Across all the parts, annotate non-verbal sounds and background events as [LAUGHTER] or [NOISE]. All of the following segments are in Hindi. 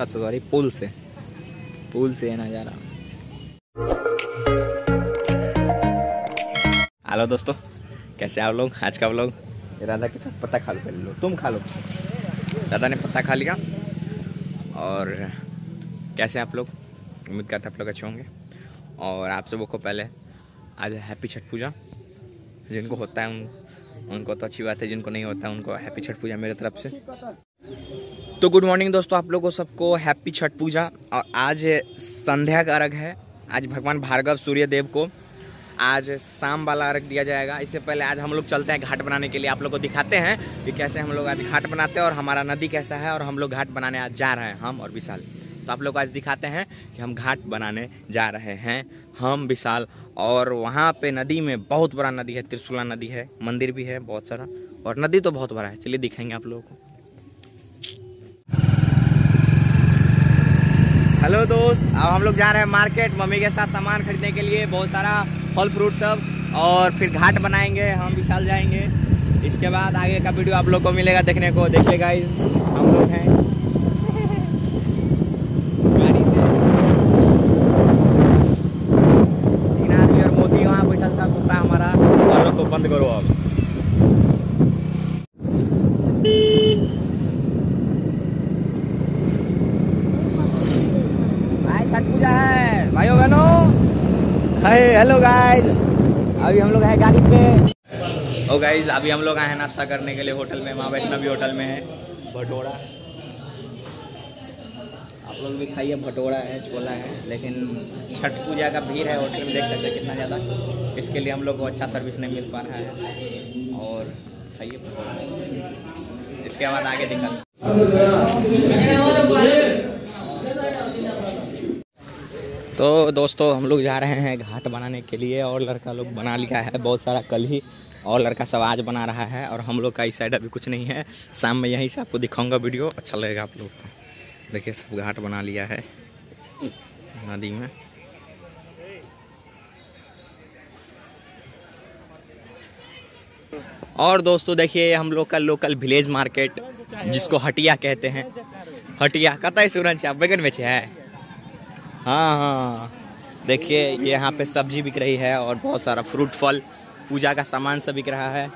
अच्छा सॉरी पुल से. पुल से नज़ारा हेलो दोस्तों. कैसे आप लोग? आज का लोग राधा के साथ पत्ता खा लो पहले लो। तुम खा लो। राधा ने पत्ता खा लिया। और कैसे आप लोग? उम्मीद करते आप लोग अच्छे होंगे। और आप सबों को पहले आज हैप्पी छठ पूजा। जिनको होता है उन, उनको तो अच्छी बात है जिनको नहीं होता उनको हैप्पी छठ पूजा मेरे तरफ़ से। तो गुड मॉर्निंग दोस्तों, आप लोगों सबको हैप्पी छठ पूजा। और आज संध्या का अर्घ है। आज भगवान भार्गव सूर्य देव को आज शाम वाला अर्घ दिया जाएगा। इससे पहले आज हम लोग चलते हैं घाट बनाने के लिए। आप लोग को दिखाते हैं कि कैसे हम लोग आज घाट बनाते हैं और हमारा नदी कैसा है और हम लोग घाट बनाने आज जा रहे हैं, हम और विशाल। तो आप लोग आज दिखाते हैं कि हम घाट बनाने जा रहे हैं, हम, विशाल। और वहाँ पे नदी में बहुत बड़ा नदी है, त्रिशूला नदी है, मंदिर भी है बहुत सारा। और नदी तो बहुत बड़ा है, चलिए दिखाएँगे आप लोगों को। हेलो दोस्त, अब हम लोग जा रहे हैं मार्केट मम्मी के साथ सामान खरीदने के लिए। बहुत सारा फल फ्रूट सब और फिर घाट बनाएँगे, हम विशाल जाएँगे। इसके बाद आगे का वीडियो आप लोग को मिलेगा देखने को। देखिएगा हम लोग हैं। गाड़ी से। मोदी वहाँ बैठल था, कुत्ता हमारा। और लोग को बंद करो अब भाई छठ पूजा है भाइयों बहनों हाय हेलो गाइस अभी हम लोग हैं गाड़ी पे। ओ गाइस अभी हम लोग आए हैं नाश्ता करने के लिए होटल में। माँ वैष्णवी होटल में है। भटोरा आप लोग भी खाइए भटोरा है, छोला है, लेकिन छठ पूजा का भीड़ है, होटल में देख सकते हैं कितना ज़्यादा। इसके लिए हम लोग को अच्छा सर्विस नहीं मिल पा रहा है। और खाइए इसके बाद आगे दिखा तो दोस्तों, हम लोग जा रहे हैं घाट बनाने के लिए और लड़का लोग बना लिया है। बहुत सारा कल ही और लड़का सब आज बना रहा है और हम लोग का इस साइड अभी कुछ नहीं है। शाम में यहीं से आपको दिखाऊँगा वीडियो। अच्छा लगेगा आप लोग को। देखिए, सब घाट बना लिया है नदी में। और दोस्तों, देखिए, हम लोग का लोकल विलेज मार्केट, जिसको हटिया कहते हैं। हटिया कत सूरज, आप बैगन बेचे है? हाँ हाँ। देखिए ये यहाँ पे सब्ज़ी बिक रही है और बहुत सारा फ्रूट फल पूजा का सामान सब बिक रहा है।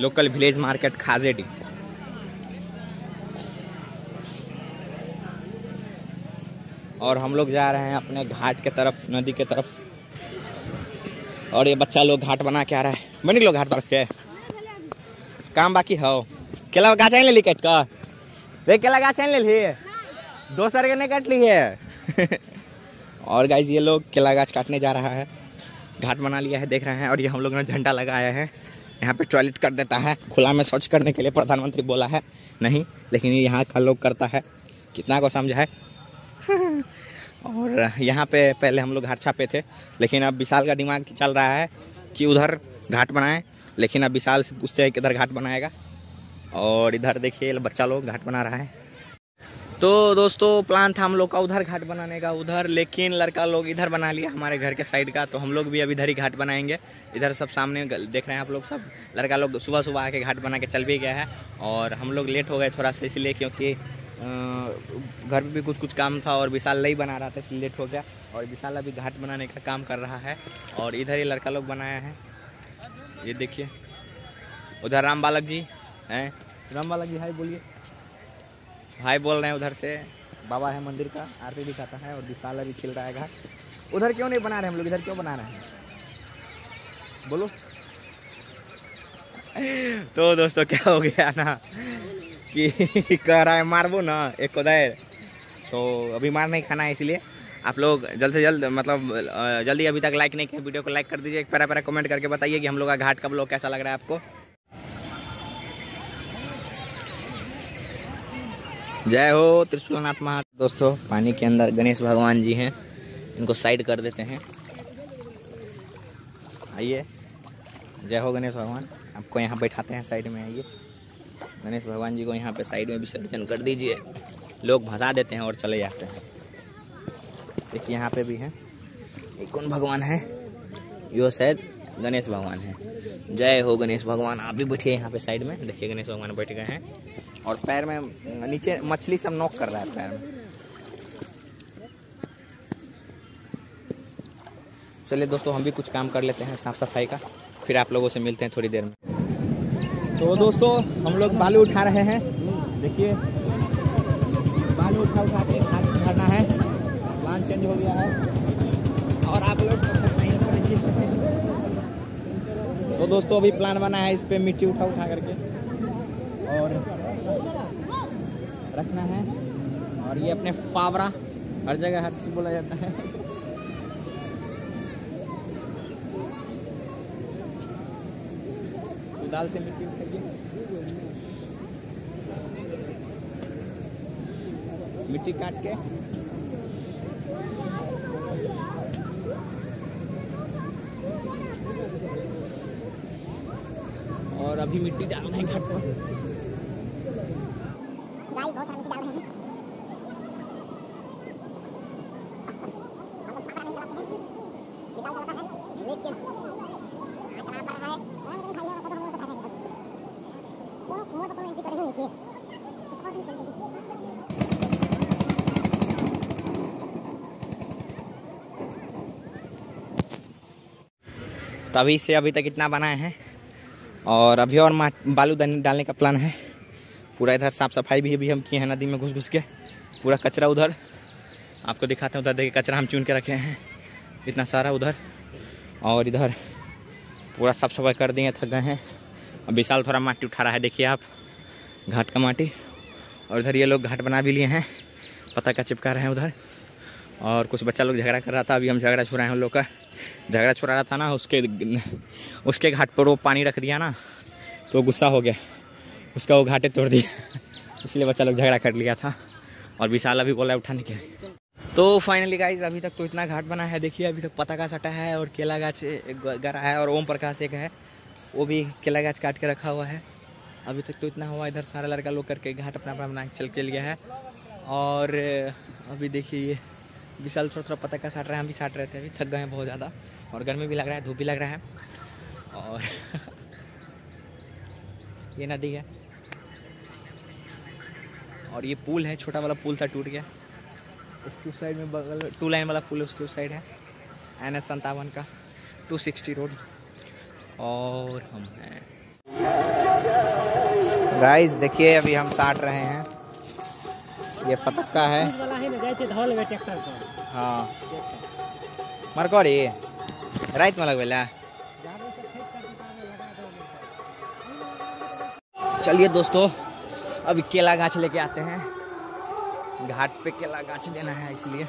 लोकल विलेज मार्केट खाजेडी। और हम लोग जा रहे हैं अपने घाट के तरफ़ नदी के तरफ़। और ये बच्चा लोग घाट बना के आ रहा है। बन लोग घाट तरफ़ के काम बाकी हो। केला गाछ ले ली काट कर। रे केला गाछ ले ली? दोसर के नहीं काट ली है? [LAUGHS] और गाइज़ ये लोग केला गाछ काटने जा रहा है। घाट बना लिया है, देख रहे हैं, और ये हम लोग ने झंडा लगाया है। यहाँ पे टॉयलेट कर देता है। खुला में शौच करने के लिए प्रधानमंत्री बोला है। नहीं, लेकिन यहाँ का लोग करता है। कितना को समझा है? [LAUGHS] और यहाँ पे पहले हम लोग घाट छापे थे, लेकिन अब विशाल का दिमाग चल रहा है कि उधर घाट बनाए, लेकिन अब विशाल से पूछते हैं किधर घाट बनाएगा। और इधर देखिए, बच्चा लोग घाट बना रहा है। तो दोस्तों प्लान था हम लोग का उधर घाट बनाने का, उधर, लेकिन लड़का लोग इधर बना लिया हमारे घर के साइड का तो हम लोग भी अब इधर ही घाट बनाएँगे। इधर सब सामने देख रहे हैं आप लोग सब? लड़का लोग सुबह सुबह आके घाट बना के चल भी गया है, और हम लोग लेट हो गए थोड़ा सा इसलिए क्योंकि घर में भी कुछ कुछ काम था और विशाल नहीं बना रहा था, इसलिए लेट हो गया, और विशाल अभी घाट बनाने का काम कर रहा है, और इधर ही लड़का लोग बनाया है। ये देखिए, उधर राम बालक जी हैं। राम बालक जी, हाय, बोलिए। भाई बोल रहे हैं उधर से। बाबा है मंदिर का, आरती दिखाता है और विशाल अभी छिल रहा है घाट। उधर क्यों नहीं बना रहे हम लोग? इधर क्यों बना रहे हैं? बोलो। [LAUGHS] तो दोस्तों, क्या हो गया ना? कि [LAUGHS] कह रहा है, मारबो ना, एक उधर। तो अभी मार नहीं खाना है, इसलिए आप लोग जल्द से जल्द मतलब जल्दी अभी तक लाइक नहीं किया, वीडियो को लाइक कर दीजिए। एक पैरा पैरा कमेंट करके बताइए कि हम लोग का घाट का ब्लॉग कैसा लग रहा है आपको। जय हो त्रिशूलनाथ महा दोस्तों, पानी के अंदर गणेश भगवान जी हैं। इनको साइड कर देते हैं। आइए। जय हो गणेश भगवान। आपको यहाँ बैठाते हैं साइड में, आइए। गणेश भगवान जी को यहाँ पे साइड में विसर्जन कर दीजिए। लोग भसा देते हैं और चले जाते हैं। एक यहाँ पे भी है। ये कौन भगवान है? यो शायद गणेश भगवान है। जय हो गणेश भगवान। आप भी बैठिए यहाँ पे साइड में। देखिए गणेश भगवान बैठ गए हैं। और पैर में नीचे मछली सब नोक कर रहा है पैर। में चलिए दोस्तों, हम भी कुछ काम कर लेते हैं साफ़ सफ़ाई का। फिर आप लोगों से मिलते हैं थोड़ी देर में। तो दोस्तों, हम लोग बालू उठा रहे हैं। देखिए, बालू उठा उठा के हाथ उठाना है। प्लान चेंज हो गया है। और आप लोग तो दोस्तों, अभी प्लान बना है इस पर मिट्टी उठा उठा करके। और रखना है। और ये अपने फावरा हर जगह हर चीज़ बोला जाता है। तो दाल से मिट्टी उठाइए मिट्टी काट के। और अभी मिट्टी डालना है घाट पर। तभी से अभी तक इतना बनाए हैं और अभी और बालू डालने का प्लान है। पूरा इधर साफ़ सफ़ाई भी अभी हम किए हैं नदी में घुस घुस के। पूरा कचरा उधर। आपको दिखाते हैं उधर देखिए कचरा हम चुन के रखे हैं। इतना सारा उधर। और इधर पूरा साफ़ सफ़ाई कर दिए, थक गए हैं। अब विशाल थोड़ा माटी उठा रहा है, देखिए आप। घाट का माटी। और इधर ये लोग घाट बना भी लिए हैं। पता का चिपका रहे हैं उधर? और कुछ बच्चा लोग झगड़ा कर रहा था, अभी हम झगड़ा छुड़ाए हैं उन लोग का। झगड़ा छुड़ा रहा था ना, उसके उसके घाट पर वो पानी रख दिया ना तो गुस्सा हो गया। उसका वो घाटे तोड़ दिया। इसलिए बच्चा लोग झगड़ा कर लिया था। और विशाल अभी बोला उठाने के लिए तो फाइनली गाइज़ अभी तक तो इतना घाट बना है। देखिए, अभी तक पता का सटा है और केला गाछ गरा है और ओम प्रकाश एक है। वो भी केला गाछ काट के रखा हुआ है। अभी तक तो इतना हुआ, इधर सारा लड़का लोग करके घाट अपना अपना बना चल चल गया है। और अभी देखिए विशाल थोड़ा थोड़ा पता का साट रहा है, हम भी साट रहे थे, अभी थक गए हैं बहुत ज़्यादा। और गर्मी भी लग रहा है, धूप भी लग रहा है। और [LAUGHS] ये नदी है। और ये पुल है, छोटा वाला पुल था, टूट गया। उसके उस साइड में बगल, टू लाइन वाला पुल उसकी उस साइड है। एन एच संतावन का, टू सिक्सटी रोड। और हम हैं। गाइस देखिए, अभी हम साट रहे हैं। ये पतक्का है। हाँ। रात में लगवेला चलिए दोस्तों अभी केला गाछ लेके आते हैं। घाट पे केला गाछ देना है, इसलिए।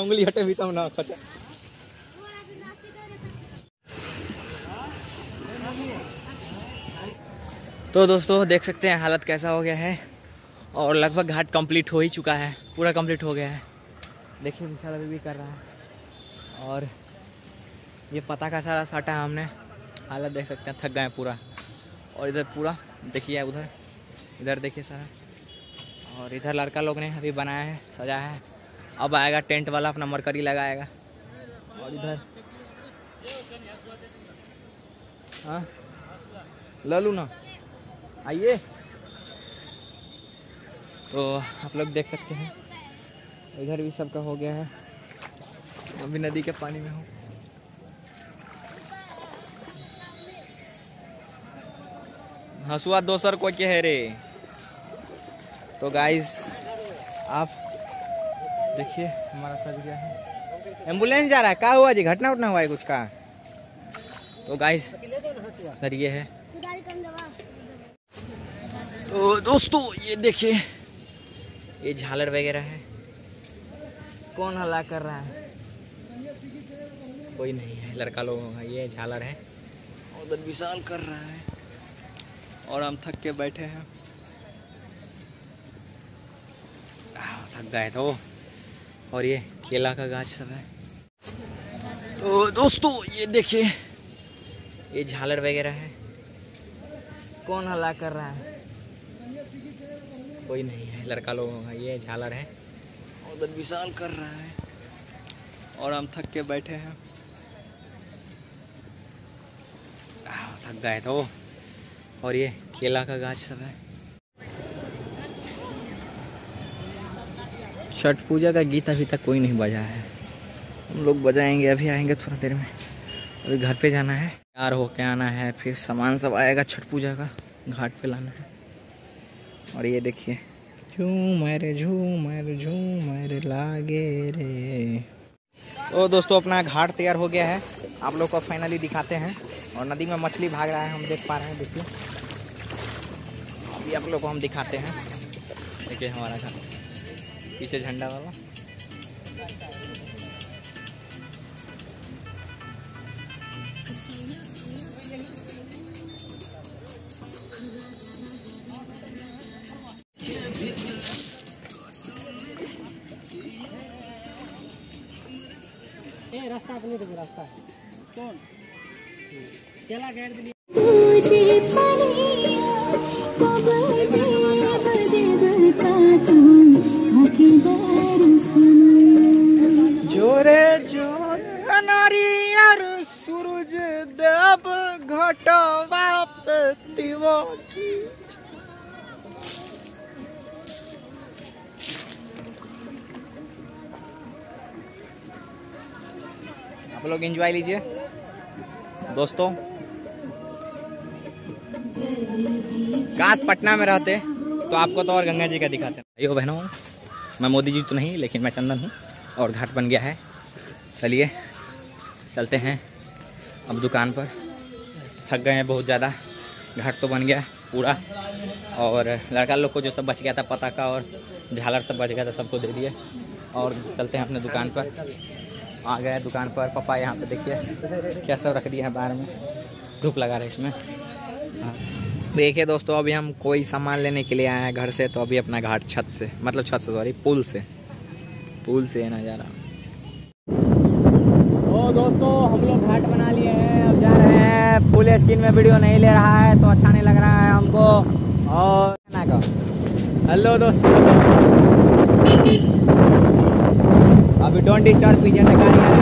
उंगली, हटे भी तो ना, खचा। तो दोस्तों, देख सकते हैं हालत कैसा हो गया है। और लगभग घाट कंप्लीट हो ही चुका है, पूरा कंप्लीट हो गया है। देखिए, विशाल अभी भी कर रहा है। और ये पता का सारा साटा है हमने। हालत देख सकते हैं, थक गए हैं पूरा। और इधर पूरा, देखिए उधर। इधर देखिए सारा। और इधर लड़का लोग ने अभी बनाया है सजाया है। अब आएगा, टेंट वाला अपना मरकरी लगाएगा। और इधर हाँ? ललू ना? आइए। तो आप लोग देख सकते हैं, इधर भी सबका हो गया है। अभी नदी के पानी में हूँ। हंसुआ दोसर कोई के है रे। तो गाइस आप देखिए हमारा सज गया है। एंबुलेंस जा रहा है। क्या हुआ जी? घटना उठना हुआ है कुछ का? तो गाइस ये है। तो दोस्तों, ये देखिए, ये झालर वगैरह है। कौन हल्ला कर रहा है? कोई नहीं है, लड़का लोग ये झालर है। और विशाल कर रहा है। और हम थक के बैठे हैं। थक गए तो। और ये केला का गाछ सब है। तो दोस्तों, ये देखिए, ये झालर वगैरह है। कौन हल्ला कर रहा है? कोई नहीं है, लड़का लोगों का ये झालर है। उधर विशाल कर रहा है। और हम थक के बैठे हैं। थक गए तो। और ये केला का गाछ सब है। छठ पूजा का गीत अभी तक कोई नहीं बजा है। हम लोग बजाएँगे, अभी आएँगे थोड़ा देर में। अभी घर पे जाना है। तैयार होके आना है, फिर सामान सब आएगा छठ पूजा का, घाट पे लाना है। और ये देखिए, झूमर झूमर झूमर लागे रे। तो दोस्तों, अपना घाट तैयार हो गया है। आप लोग को फाइनली दिखाते हैं। और नदी में मछली भाग रहा है, हम देख पा रहे हैं, देखिए। अभी आप लोग को हम दिखाते हैं। देखिए हमारा घाट। पीछे झंडा वाला। ए रास्ता अपने रास्ता। कौन? केला घेर आप लोग एंजॉय लीजिए। दोस्तों काश पटना में रहते तो आपको तो और गंगा जी का दिखाते भाइयों, बहनों, मैं मोदी जी तो नहीं, लेकिन मैं चंदन हूँ और घाट बन गया है। चलिए, चलते हैं। अब दुकान पर। थक गए हैं बहुत ज़्यादा। घाट तो बन गया पूरा। और लड़का लोग को जो सब बच गया था, पताका और झालर सब बच गया था, सबको दे दिए। और चलते हैं अपने दुकान पर। आ गए दुकान पर। पापा यहाँ पे देखिए, क्या सब रख दिया है बाहर में। धूप लगा रहे इसमें। हाँ। देखिए दोस्तों, अभी हम कोई सामान लेने के लिए आए हैं घर से तो अभी अपना घाट छत से मतलब छत से सॉरी पुल से। पुल से है नज़ारा दोस्तों, हम लोग घाट बना लिए हैं। अब जा रहे हैं। फुल स्क्रीन में वीडियो नहीं ले रहा है तो अच्छा नहीं लग रहा है हमको। और का हेलो दोस्तों। अभी डोंट डिस्टर्ब पीछे से गाड़ी आ रहा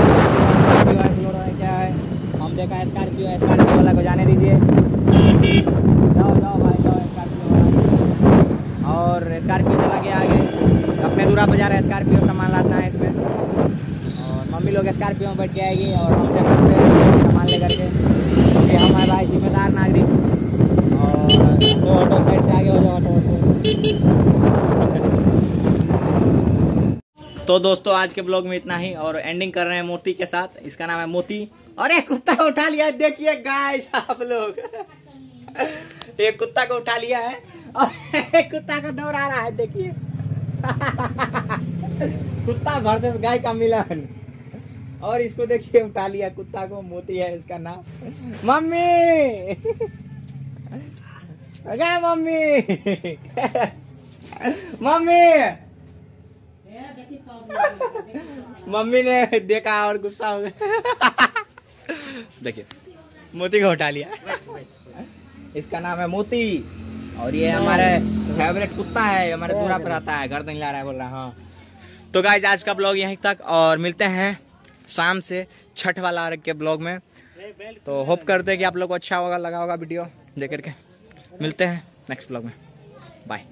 है। क्या है? हम देखा स्कॉर्पियो स्कॉर्पियो वाला को जाने दीजिए। जाओ जाओ भाई, जाओ स्कॉर्पियो और स्कॉर्पियो चला गया आगे। अपने दूरा पर जा रहा है स्कॉर्पियो सामान लादना है इसमें। और मम्मी लोग स्कॉर्पियो में बैठ के आएगी और हम ट्रैक्टर पे सामान लेकर के हम है भाई जिम्मेदार नागरिक। और दो ऑटो साइड से आगे हो जाओ ऑटो ऑटो तो दोस्तों, आज के ब्लॉग में इतना ही, और एंडिंग कर रहे हैं मोती के साथ। इसका नाम है मोती। अरे कुत्ता उठा लिया देखिए गाइस आप लोग। एक कुत्ता को उठा लिया है, और एक कुत्ता को दौड़ा रहा है। देखिए। कुत्ता वर्सेस गाय का मिलन। और इसको देखिए, उठा लिया, कुत्ता को मोती है इसका नाम। मम्मी! गए मम्मी! मम्मी! मम्मी ने देखा और गुस्सा हो गया। देखिए, मोती को उठा लिया। इसका नाम है मोती। और ये हमारे फेवरेट कुत्ता है हमारे दूरा पे रहता है नहीं ला रहा है, बोल रहा है हाँ। तो गाइज़ आज का ब्लॉग यहीं तक, और मिलते हैं। शाम से छठ वाला अर्घ के ब्लॉग में? तो होप करते हैं कि आप लोग को अच्छा होगा, लगा होगा वीडियो देख करके। मिलते हैं नेक्स्ट ब्लॉग में। बाय